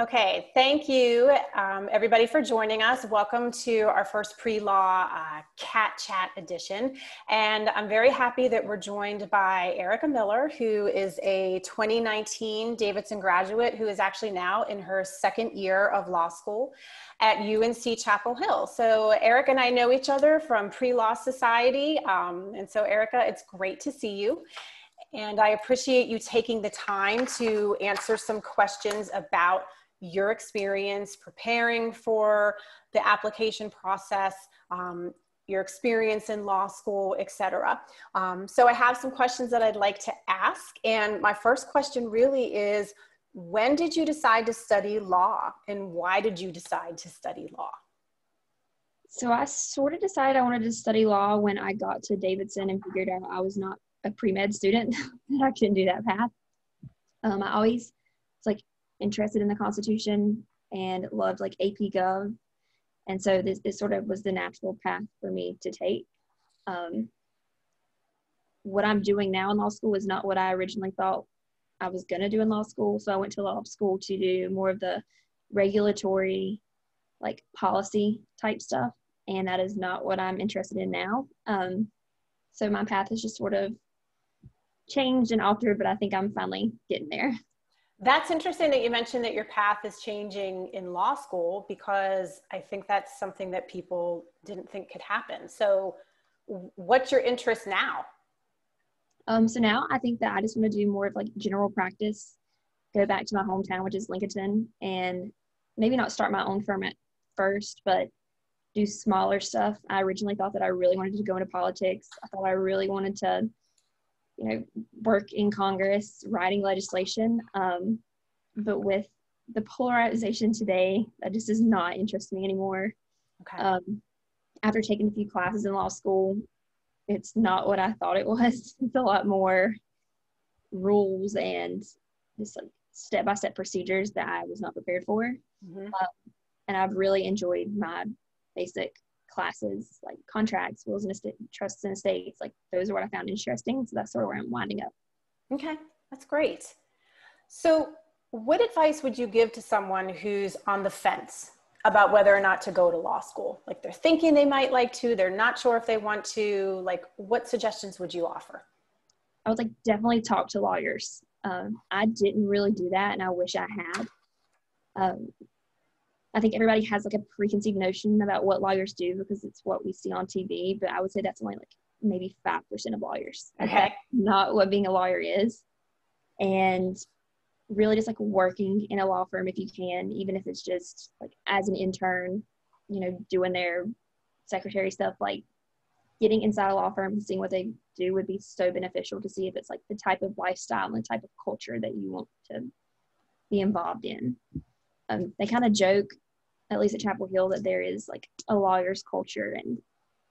Okay, thank you um, everybody for joining us. Welcome to our first pre-law uh, cat chat edition. And I'm very happy that we're joined by Erica Miller, who is a 2019 Davidson graduate who is actually now in her second year of law school at UNC Chapel Hill. So Erica and I know each other from Pre-Law Society. Um, and so Erica, it's great to see you. And I appreciate you taking the time to answer some questions about your experience preparing for the application process, um, your experience in law school, etc. Um, so I have some questions that I'd like to ask. And my first question really is, when did you decide to study law and why did you decide to study law? So I sort of decided I wanted to study law when I got to Davidson and figured out I was not a pre-med student, I couldn't do that path. Um, I always interested in the Constitution and loved like AP Gov. And so this, this sort of was the natural path for me to take. Um, what I'm doing now in law school is not what I originally thought I was going to do in law school. So I went to law school to do more of the regulatory, like policy type stuff. And that is not what I'm interested in now. Um, so my path has just sort of changed and altered, but I think I'm finally getting there. That's interesting that you mentioned that your path is changing in law school because I think that's something that people didn't think could happen. So, what's your interest now? Um, so now I think that I just want to do more of like general practice, go back to my hometown, which is Lincolnton, and maybe not start my own firm at first, but do smaller stuff. I originally thought that I really wanted to go into politics. I thought I really wanted to you know, work in Congress writing legislation. Um, but with the polarization today, that just does not interest me anymore. Okay. Um, after taking a few classes in law school, it's not what I thought it was. It's a lot more rules and just like step by step procedures that I was not prepared for. Mm-hmm. Um, and I've really enjoyed my basic classes like contracts, wills and estate, trusts and estates. Like those are what I found interesting. So that's sort of where I'm winding up. Okay, that's great. So, what advice would you give to someone who's on the fence about whether or not to go to law school? Like they're thinking they might like to, they're not sure if they want to. Like, what suggestions would you offer? I would like definitely talk to lawyers. Um, I didn't really do that, and I wish I had. Um, I think everybody has like a preconceived notion about what lawyers do because it's what we see on TV, but I would say that's only like maybe 5% of lawyers. Okay. not what being a lawyer is. And really just like working in a law firm if you can, even if it's just like as an intern, you know, doing their secretary stuff, like getting inside a law firm and seeing what they do would be so beneficial to see if it's like the type of lifestyle and the type of culture that you want to be involved in. Um, they kind of joke at least at Chapel Hill, that there is like a lawyer's culture and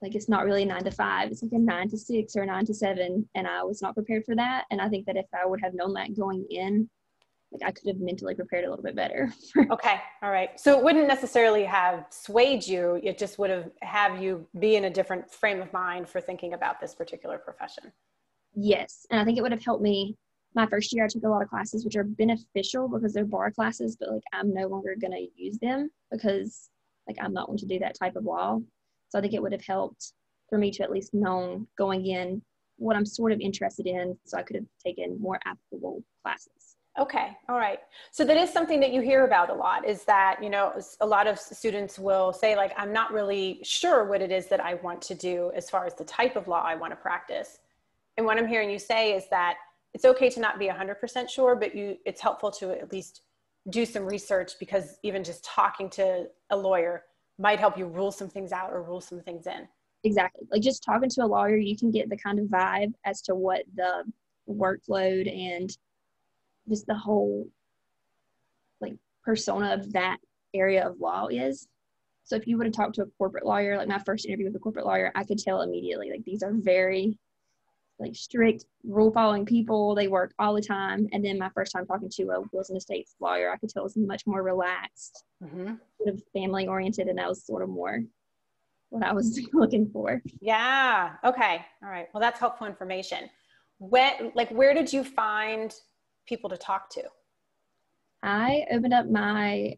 like it's not really nine to five. It's like a nine to six or nine to seven. And I was not prepared for that. And I think that if I would have known that going in, like I could have mentally prepared a little bit better. okay. All right. So it wouldn't necessarily have swayed you. It just would have have you be in a different frame of mind for thinking about this particular profession. Yes. And I think it would have helped me my first year I took a lot of classes which are beneficial because they're bar classes, but like I'm no longer gonna use them because like I'm not going to do that type of law. So I think it would have helped for me to at least know going in what I'm sort of interested in so I could have taken more applicable classes. Okay, all right. So that is something that you hear about a lot is that, you know, a lot of students will say, like, I'm not really sure what it is that I want to do as far as the type of law I want to practice. And what I'm hearing you say is that it's okay to not be 100% sure, but you, it's helpful to at least do some research because even just talking to a lawyer might help you rule some things out or rule some things in. Exactly. Like just talking to a lawyer, you can get the kind of vibe as to what the workload and just the whole like persona of that area of law is. So if you would have talked to a corporate lawyer, like my first interview with a corporate lawyer, I could tell immediately like these are very like strict rule following people. They work all the time. And then my first time talking to a wills and estates lawyer, I could tell was much more relaxed, mm-hmm. sort of family oriented, and that was sort of more what I was looking for. Yeah. Okay. All right. Well, that's helpful information. When, like, where did you find people to talk to? I opened up my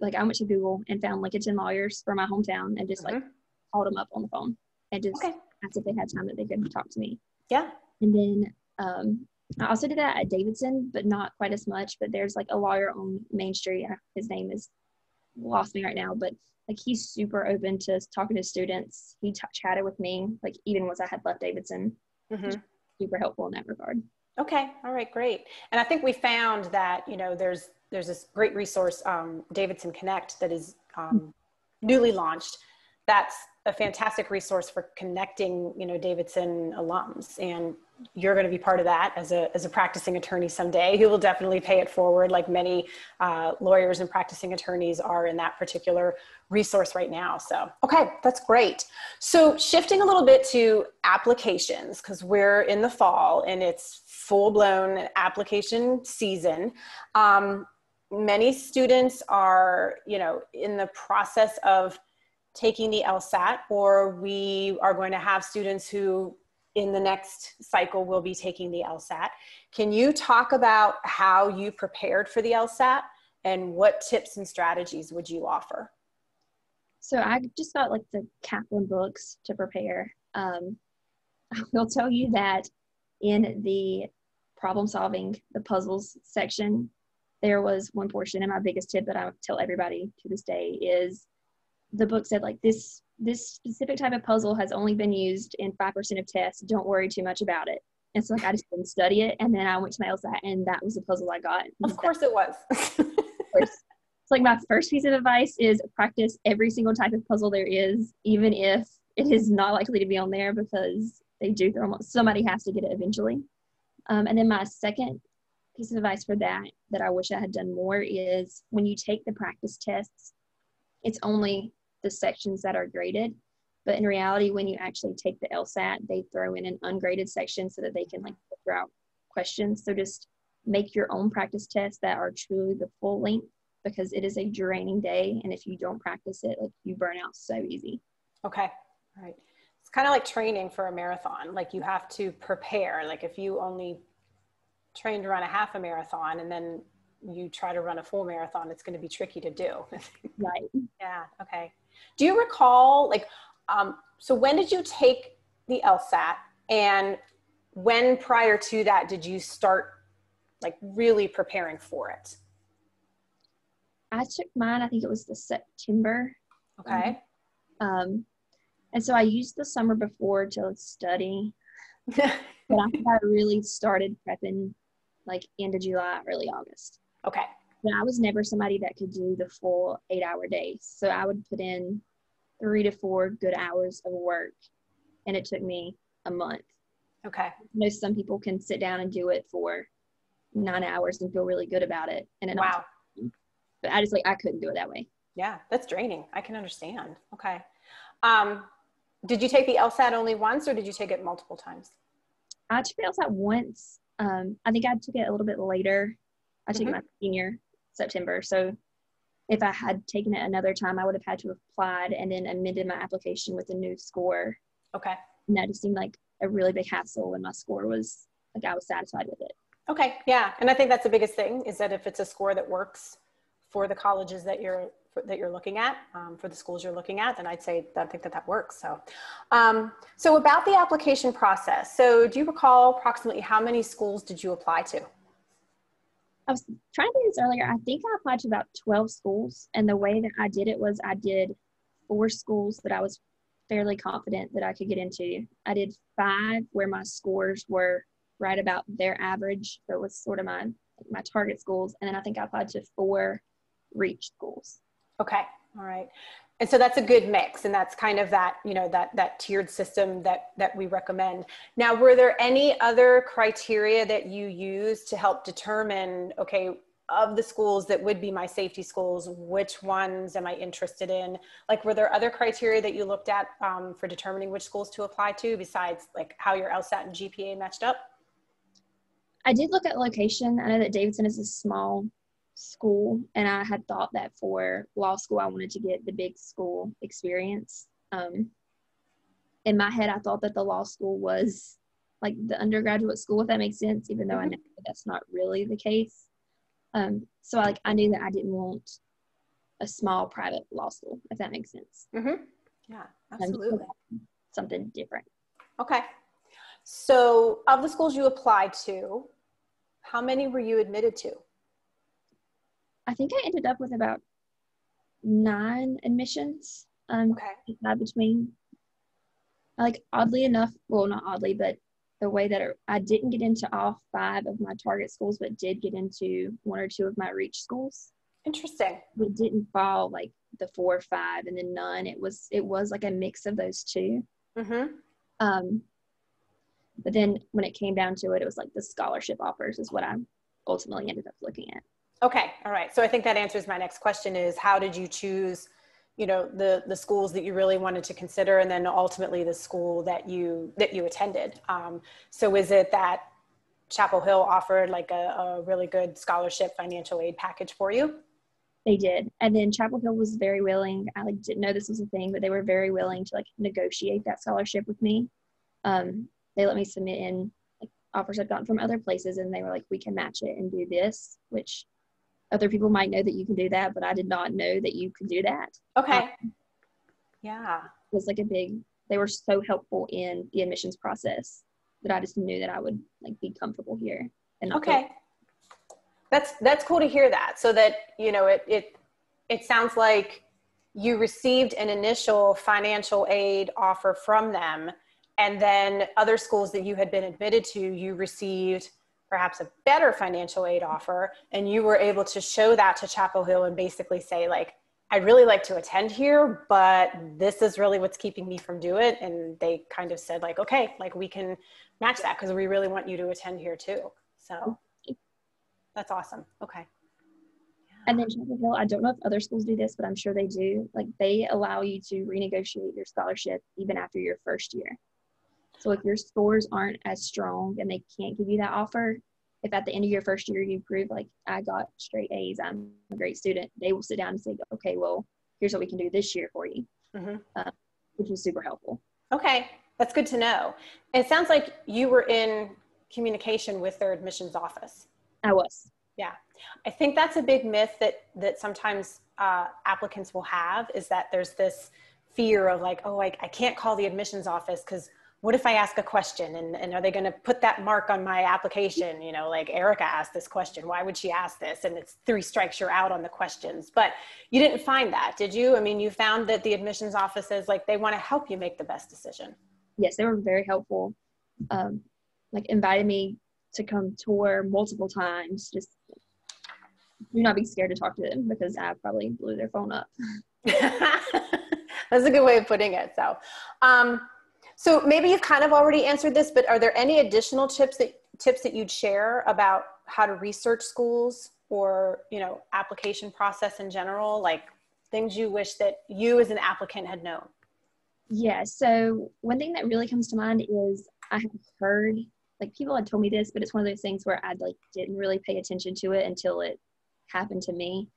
like I went to Google and found Lincolnton lawyers for my hometown and just like Mhm. called them up on the phone and just Okay. asked if they had time that they could talk to me. Yeah. And then um, I also did that at Davidson, but not quite as much. But there's like a lawyer on Main Street. His name is lost me right now, but like he's super open to talking to students. He t- chatted with me like even once I had left Davidson. Mhm. Super helpful in that regard. Okay, all right, great. And I think we found that you know there's there's this great resource, um, Davidson Connect, that is um, newly launched. That's a fantastic resource for connecting you know Davidson alums, and you're going to be part of that as a as a practicing attorney someday. Who will definitely pay it forward, like many uh, lawyers and practicing attorneys are in that particular resource right now. So, okay, that's great. So, shifting a little bit to applications, because we're in the fall and it's full blown application season. Um, many students are, you know, in the process of taking the LSAT, or we are going to have students who in the next cycle will be taking the LSAT. Can you talk about how you prepared for the LSAT and what tips and strategies would you offer? So I just got like the Kaplan books to prepare. Um, I will tell you that in the problem solving, the puzzles section, there was one portion, and my biggest tip that I tell everybody to this day is the book said like this this specific type of puzzle has only been used in five percent of tests. Don't worry too much about it. And so like I just didn't study it, and then I went to my LSAT, and that was the puzzle I got. Of course it was. It's like my first piece of advice is practice every single type of puzzle there is, even if it is not likely to be on there because they do throw them. Somebody has to get it eventually. Um, and then my second piece of advice for that that I wish I had done more is when you take the practice tests, it's only the sections that are graded. But in reality, when you actually take the LSAT, they throw in an ungraded section so that they can like filter out questions. So just make your own practice tests that are truly the full length because it is a draining day and if you don't practice it like you burn out so easy Okay, all right. It's kind of like training for a marathon. Like you have to prepare. Like if you only train to run a half a marathon and then you try to run a full marathon, it's going to be tricky to do. right yeah, okay. Do you recall, like, um, so when did you take the LSAT and when prior to that did you start like really preparing for it? i took mine i think it was the september Okay. um, and so i used the summer before to study but i i really started prepping like end of july early august okay. but i was never somebody that could do the full eight hour days so i would put in three to four good hours of work and it took me a month Okay. I know some people can sit down and do it for nine hours and feel really good about it. And it Wow. but I just like I couldn't do it that way. Yeah, that's draining. I can understand. Okay. Um, did you take the LSAT only once or did you take it multiple times? I took it LSAT once. Um, I think I took it a little bit later. I took Mhm. it my senior September. So if I had taken it another time, I would have had to have applied and then amended my application with a new score. Okay. And that just seemed like a really big hassle when my score was like I was satisfied with it. Okay. Yeah. And I think that's the biggest thing is that if it's a score that works for the colleges that you're that you're looking at, um, for the schools you're looking at, then I'd say that I think that that works. So, um, so about the application process. So, do you recall approximately how many schools did you apply to? I was trying to do this earlier. I think I applied to about 12 schools. And the way that I did it was I did four schools that I was fairly confident that I could get into. I did five where my scores were right about their average. So it was sort of my my target schools. And then I think I applied to four reach schools. Okay. All right. And so that's a good mix and that's kind of that, you know, that that tiered system that that we recommend. Now, were there any other criteria that you use to help determine okay, of the schools that would be my safety schools, which ones am I interested in? Like, were there other criteria that you looked at um, for determining which schools to apply to besides like how your LSAT and GPA matched up? I did look at location. I know that Davidson is a small school, and I had thought that for law school, I wanted to get the big school experience. Um, in my head, I thought that the law school was like the undergraduate school, if that makes sense, even though I Mhm. know that's not really the case. Um, so I, like I knew that I didn't want a small private law school, if that makes sense. Mm-hmm. Yeah, absolutely. Something different. Okay. So, of the schools you applied to, how many were you admitted to? I think I ended up with about nine admissions. Um, okay. Between, like, oddly enough, well, not oddly, but the way that it, I didn't get into all five of my target schools, but did get into one or two of my reach schools. Interesting. It didn't fall like the four or five and then none. It was it was like a mix of those 2 Mm-hmm. Um, but then when it came down to it, it was like the scholarship offers is what I ultimately ended up looking at. Okay, all right. So I think that answers my next question: is how did you choose, you know, the the schools that you really wanted to consider, and then ultimately the school that you that you attended. Um, so is it that Chapel Hill offered like a, a really good scholarship financial aid package for you? They did, and then Chapel Hill was very willing. I like didn't know this was a thing, but they were very willing to like negotiate that scholarship with me. Um, they let me submit in like offers I've gotten from other places, and they were like, "We can match it and do this," which other people might know that you can do that, but I did not know that you could do that. Okay. Um, yeah. It was like a big. They were so helpful in the admissions process that I just knew that I would like be comfortable here. And okay. That's that's cool to hear that. So that you know it it it sounds like you received an initial financial aid offer from them and then other schools that you had been admitted to you received perhaps a better financial aid offer and you were able to show that to chapel hill and basically say like i'd really like to attend here but this is really what's keeping me from do it and they kind of said like okay like we can match that because we really want you to attend here too so that's awesome. Okay. And then Chapel Hill, I don't know if other schools do this, but I'm sure they do. Like they allow you to renegotiate your scholarship even after your first year. So if your scores aren't as strong and they can't give you that offer, if at the end of your first year you prove like I got straight A's, I'm a great student, they will sit down and say, okay, well, here's what we can do this year for you, mm-hmm. uh, which was super helpful. Okay, that's good to know. It sounds like you were in communication with their admissions office. I was. Yeah. I think that's a big myth that that sometimes uh, applicants will have is that there's this fear of like, oh, I, I can't call the admissions office because what if I ask a question and, and are they going to put that mark on my application? You know, like Erica asked this question, why would she ask this? And it's three strikes, you're out on the questions. But you didn't find that, did you? I mean, you found that the admissions offices, like they want to help you make the best decision. Yes, they were very helpful. Um, like invited me to come tour multiple times. Just do not be scared to talk to them because I probably blew their phone up. That's a good way of putting it. So, um, so maybe you've kind of already answered this, but are there any additional tips that tips that you'd share about how to research schools or you know application process in general, like things you wish that you as an applicant had known? Yeah. So one thing that really comes to mind is I have heard like people had told me this, but it's one of those things where I like didn't really pay attention to it until it happened to me.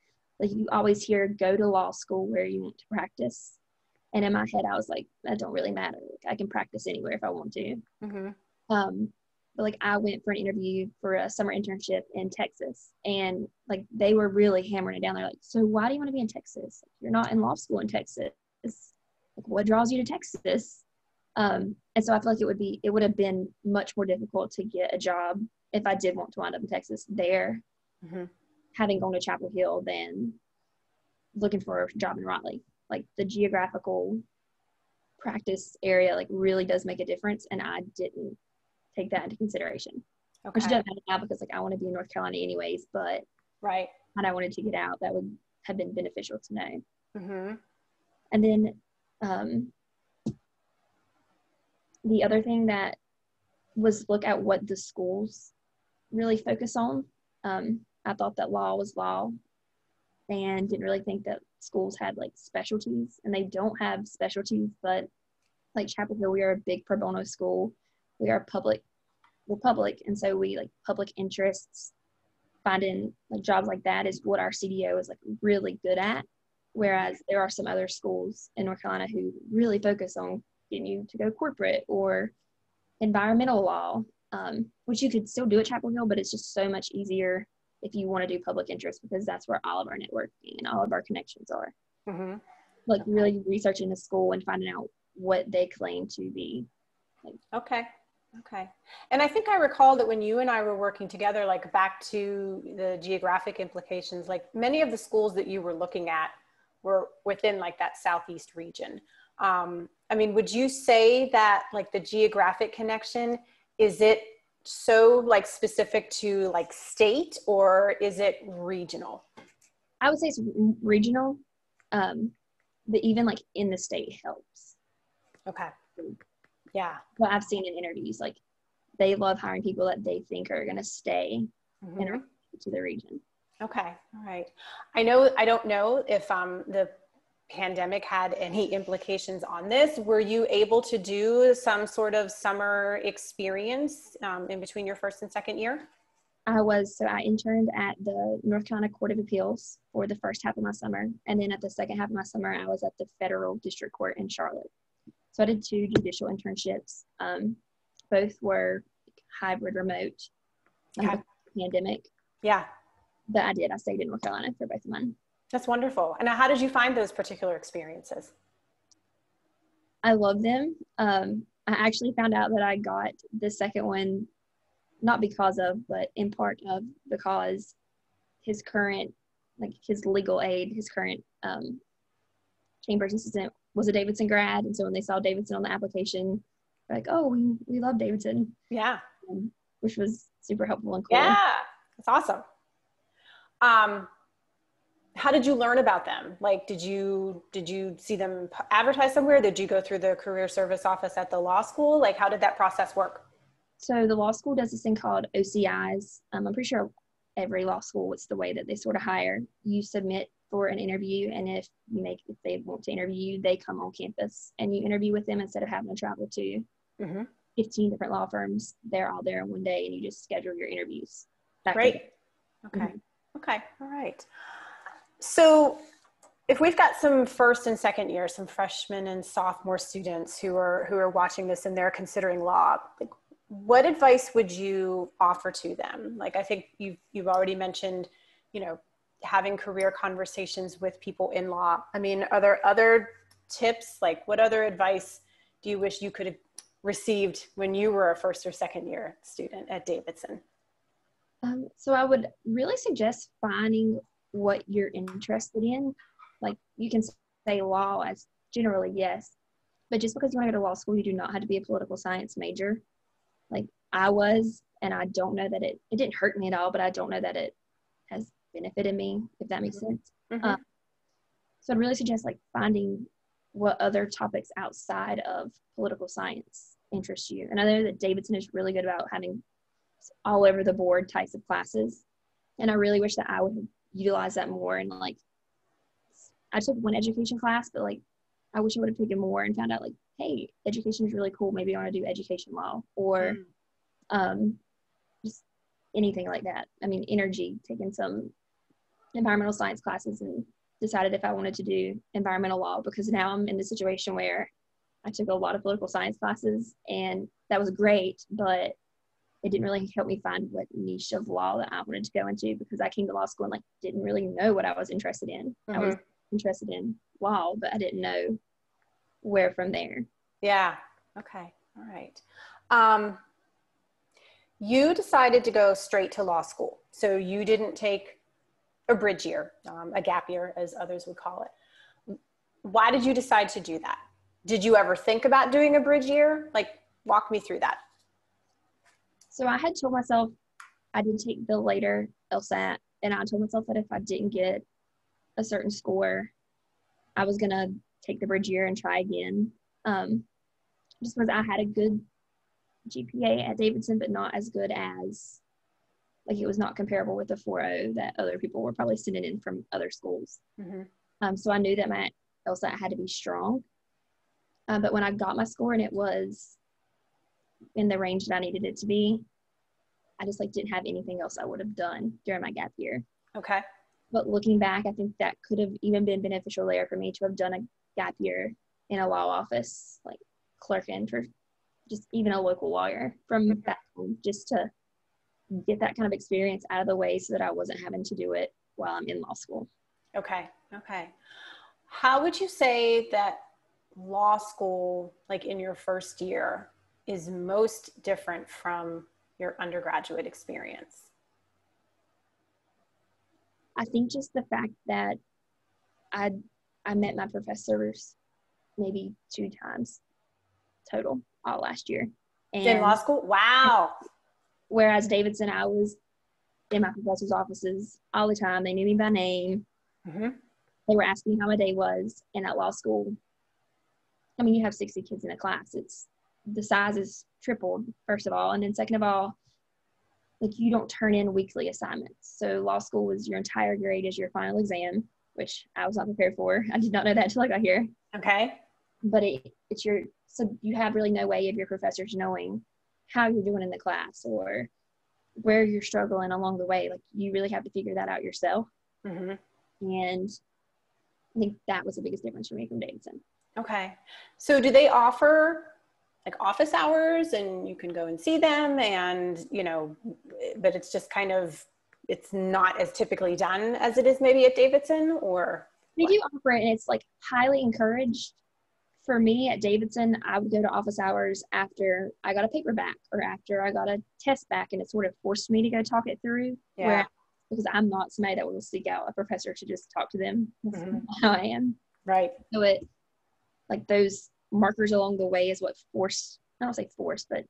Like you always hear go to law school where you want to practice. And in my head, I was like, that don't really matter. Like I can practice anywhere if I want to. Mm-hmm. Um, but like I went for an interview for a summer internship in Texas, and like they were really hammering it down. They're like, so why do you want to be in Texas? You're not in law school in Texas. Like, what draws you to Texas? Um, and so I feel like it would be it would have been much more difficult to get a job if I did want to wind up in Texas there, mm-hmm. having gone to Chapel Hill than looking for a job in Raleigh. Like the geographical practice area like really does make a difference and I didn't take that into consideration. Okay. Which doesn't matter now because like I want to be in North Carolina anyways, but right. And I wanted to get out, that would have been beneficial to know. Mm-hmm. And then um, the other thing that was look at what the schools really focus on. Um, I thought that law was law and didn't really think that schools had like specialties and they don't have specialties, but like Chapel Hill, we are a big pro bono school. We are public, we're public. And so we like public interests, finding like jobs like that is what our CDO is like really good at. Whereas there are some other schools in North Carolina who really focus on getting you to go corporate or environmental law, um, which you could still do at Chapel Hill, but it's just so much easier if you want to do public interest because that's where all of our networking and all of our connections are. Mm-hmm. Like really researching the school and finding out what they claim to be. Like, okay. Okay. And I think I recall that when you and I were working together, like back to the geographic implications, like many of the schools that you were looking at were within like that Southeast region. Um, I mean, would you say that like the geographic connection, is it so like specific to like state or is it regional? I would say it's regional, um, but even like in the state helps. Okay. Yeah. What I've seen in interviews, like they love hiring people that they think are going to stay mm-hmm. in to the region. Okay. All right. I know, I don't know if um, the pandemic had any implications on this. Were you able to do some sort of summer experience um, in between your first and second year? I was, so I interned at the North Carolina Court of Appeals for the first half of my summer. And then at the second half of my summer, I was at the Federal District Court in Charlotte. So I did two judicial internships. Um, both were hybrid remote um, pandemic. Yeah. But I did. I stayed in North Carolina for both of mine. That's wonderful. And how did you find those particular experiences? I love them. Um, I actually found out that I got the second one, not because of, but in part of because his current, like his legal aid, his current um, chambers assistant was a Davidson grad. And so when they saw Davidson on the application, they're like, oh, we, we love Davidson. Yeah. Um, which was super helpful and cool. Yeah, that's awesome. Um, how did you learn about them? Like did you did you see them advertised somewhere? Did you go through the career service office at the law school? Like how did that process work? So the law school does this thing called OCIs um, i'm pretty sure every law school it's the way that they sort of hire. You submit for an interview and if you make if they want to interview you they come on campus and you interview with them instead of having to travel to mm-hmm. 15 different law firms. They're all there in one day and you just schedule your interviews. Great. okay. Mm-hmm. okay. All right so if we've got some first and second year, some freshmen and sophomore students who are who are watching this and they're considering law, like, what advice would you offer to them? Like I think you've you've already mentioned, you know, having career conversations with people in law. I mean, are there other tips? Like what other advice do you wish you could have received when you were a first or second year student at Davidson? Um, so I would really suggest finding what you're interested in. Like you can say law as generally yes, but just because you want to go to law school, you do not have to be a political science major. Like I was, and I don't know that it it didn't hurt me at all, but I don't know that it has benefited me if that makes sense. Mm-hmm. Um, so I'd really suggest like finding what other topics outside of political science interest you. And I know that Davidson is really good about having all over the board types of classes. And I really wish that I would have utilize that more and like I took one education class, but like I wish I would have taken more and found out like, hey, education is really cool. Maybe I want to do education law or mm. um, just anything like that. I mean, energy, taking some environmental science classes and decided if I wanted to do environmental law because now I'm in the situation where I took a lot of political science classes and that was great, but it didn't really help me find what niche of law that I wanted to go into because I came to law school and like didn't really know what I was interested in. Mm-hmm. I was mm-hmm. interested in law, but I didn't know where from there. Yeah. Okay. All right. Um, you decided to go straight to law school. So you didn't take a bridge year, um, a gap year, as others would call it. Why did you decide to do that? Did you ever think about doing a bridge year? Like, walk me through that. So I had told myself I did take the later LSAT, and I told myself that if I didn't get a certain score, I was gonna take the bridge year and try again. Um, just because I had a good GPA at Davidson, but not as good as like it was not comparable with the 4.0 that other people were probably sending in from other schools. Mm-hmm. Um, so I knew that my LSAT had to be strong. Uh, but when I got my score and it was in the range that I needed it to be. I just like didn't have anything else I would have done during my gap year. Okay. But looking back, I think that could have even been beneficial there for me to have done a gap year in a law office, like clerking for just even a local lawyer from mm-hmm. back home, just to get that kind of experience out of the way so that I wasn't having to do it while I'm in law school. Okay. Okay. How would you say that law school, like in your first year, is most different from your undergraduate experience? I think just the fact that I I met my professors maybe two times total all last year. And in law school? Wow. Whereas Davidson, I was in my professor's offices all the time. They knew me by name. Mm-hmm. They were asking me how my day was. And at law school, I mean, you have 60 kids in a class. It's the size is tripled, first of all. And then second of all, like you don't turn in weekly assignments. So law school was your entire grade is your final exam, which I was not prepared for. I did not know that until I got here. Okay. But it, it's your so you have really no way of your professors knowing how you're doing in the class or where you're struggling along the way. Like you really have to figure that out yourself. Mm-hmm. And I think that was the biggest difference for me from Davidson. Okay. So do they offer like office hours and you can go and see them and, you know, but it's just kind of, it's not as typically done as it is maybe at Davidson or? They what? do offer it and it's like highly encouraged for me at Davidson, I would go to office hours after I got a paper back or after I got a test back, and it sort of forced me to go talk it through. Yeah. Where, because I'm not somebody that will seek out a professor to just talk to them. Mm-hmm. How I am. Right. So it, like those markers along the way, is what forced. I don't say forced, but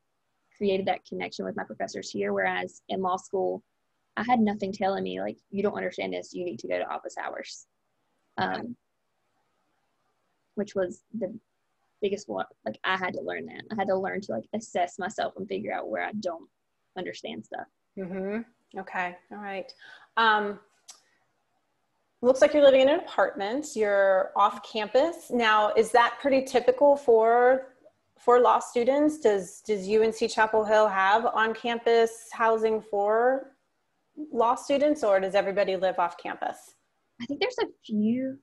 created that connection with my professors here. Whereas in law school, I had nothing telling me like you don't understand this. You need to go to office hours. Um, which was the biggest one like i had to learn that i had to learn to like assess myself and figure out where i don't understand stuff mm-hmm okay all right um looks like you're living in an apartment you're off campus now is that pretty typical for for law students does does unc chapel hill have on campus housing for law students or does everybody live off campus i think there's a few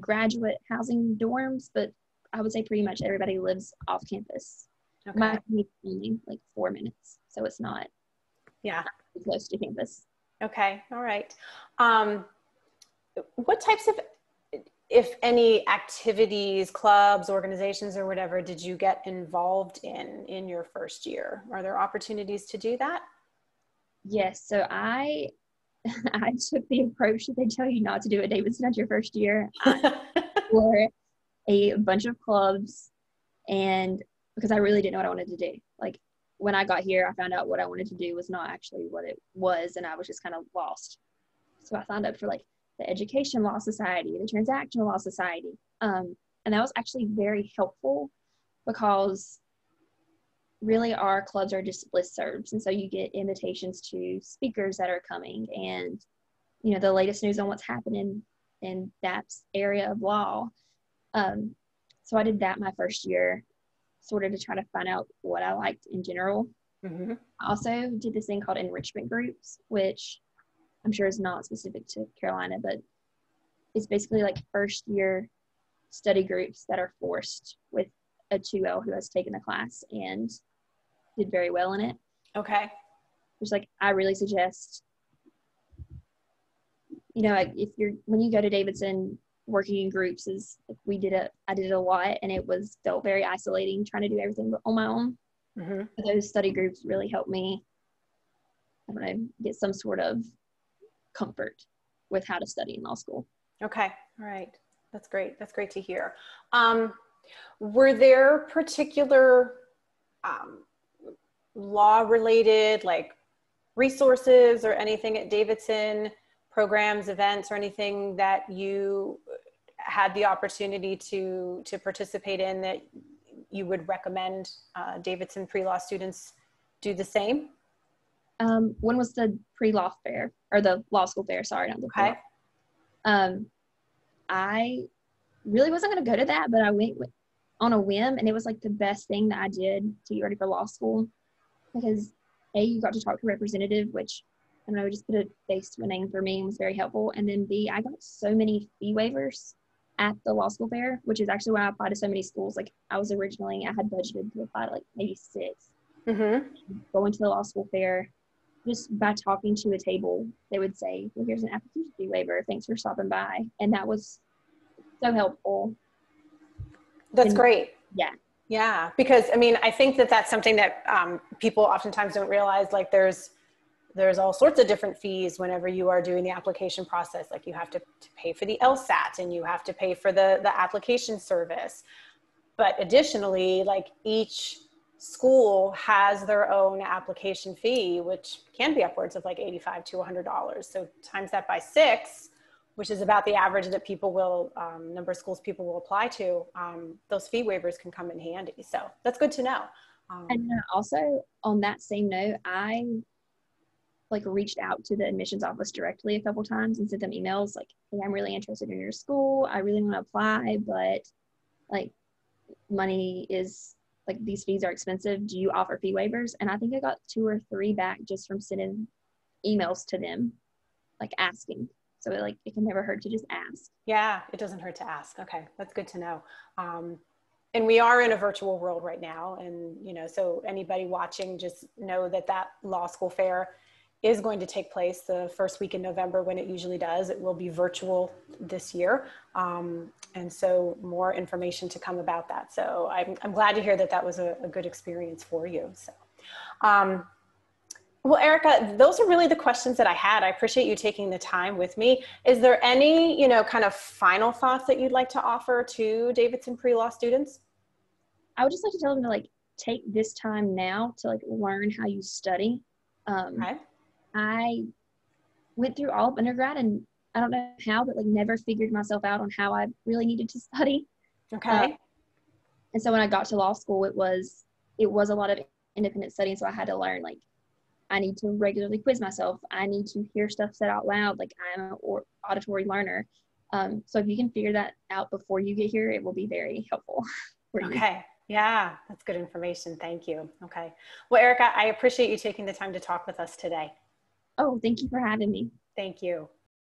graduate housing dorms but I would say pretty much everybody lives off campus. Okay. My only like four minutes, so it's not yeah not close to campus. Okay, all right. Um, what types of, if any, activities, clubs, organizations, or whatever did you get involved in in your first year? Are there opportunities to do that? Yes. So I I took the approach that they tell you not to do at Davidson at your first year. for a bunch of clubs and because I really didn't know what I wanted to do. Like when I got here, I found out what I wanted to do was not actually what it was, and I was just kind of lost. So I signed up for like the Education Law Society, the Transactional Law Society, um, and that was actually very helpful because really our clubs are just listservs, and so you get invitations to speakers that are coming, and you know the latest news on what's happening in that area of law. Um, so I did that my first year, sort of to try to find out what I liked in general. Mm-hmm. I also did this thing called enrichment groups, which I'm sure is not specific to Carolina, but it's basically like first year study groups that are forced with a 2L who has taken the class and did very well in it. Okay. Which like I really suggest you know, if you're when you go to Davidson, working in groups is we did it i did it a lot and it was felt very isolating trying to do everything on my own mm-hmm. those study groups really helped me i don't know get some sort of comfort with how to study in law school. Okay all right. That's great. That's great to hear. Um, were there particular um, law related like resources or anything at davidson programs, events, or anything that you had the opportunity to to participate in that you would recommend uh, Davidson pre-law students do the same? Um, when was the pre-law fair or the law school fair? Sorry, not the okay. Um, I really wasn't going to go to that, but I went on a whim, and it was like the best thing that I did to get ready for law school because a you got to talk to a representative, which I don't know, just put a face to a name for me and was very helpful. And then B, I got so many fee waivers at the law school fair, which is actually why I applied to so many schools. Like I was originally, I had budgeted to apply to like maybe 6 mm-hmm. Going to the law school fair, just by talking to a table, they would say, well, here's an application fee waiver. Thanks for stopping by. And that was so helpful. That's and, great. Yeah. Yeah. Because I mean, I think that that's something that um, people oftentimes don't realize. Like there's, there's all sorts of different fees whenever you are doing the application process. Like you have to, to pay for the LSAT and you have to pay for the, the application service. But additionally, like each school has their own application fee, which can be upwards of like 85 to $100. So times that by six, which is about the average that people will, um, number of schools people will apply to, um, those fee waivers can come in handy. So that's good to know. Um, and also on that same note, I like reached out to the admissions office directly a couple times and sent them emails like, hey, I'm really interested in your school. I really want to apply, but like money is like these fees are expensive. Do you offer fee waivers? And I think I got two or three back just from sending emails to them, like asking. So it, like it can never hurt to just ask. Yeah, it doesn't hurt to ask. Okay, that's good to know. Um, and we are in a virtual world right now, and you know, so anybody watching, just know that that law school fair is going to take place the first week in November when it usually does. It will be virtual this year. Um, and so more information to come about that. So I'm, I'm glad to hear that that was a, a good experience for you. So, um, well, Erica, those are really the questions that I had. I appreciate you taking the time with me. Is there any, you know, kind of final thoughts that you'd like to offer to Davidson pre-law students? I would just like to tell them to like take this time now to like learn how you study. Um, okay. I went through all of undergrad and I don't know how, but like never figured myself out on how I really needed to study. Okay. Uh, and so when I got to law school, it was it was a lot of independent studying. So I had to learn like I need to regularly quiz myself. I need to hear stuff said out loud. Like I'm an auditory learner. Um, so if you can figure that out before you get here, it will be very helpful. okay. Yeah, that's good information. Thank you. Okay. Well, Erica, I appreciate you taking the time to talk with us today. Oh, thank you for having me. Thank you.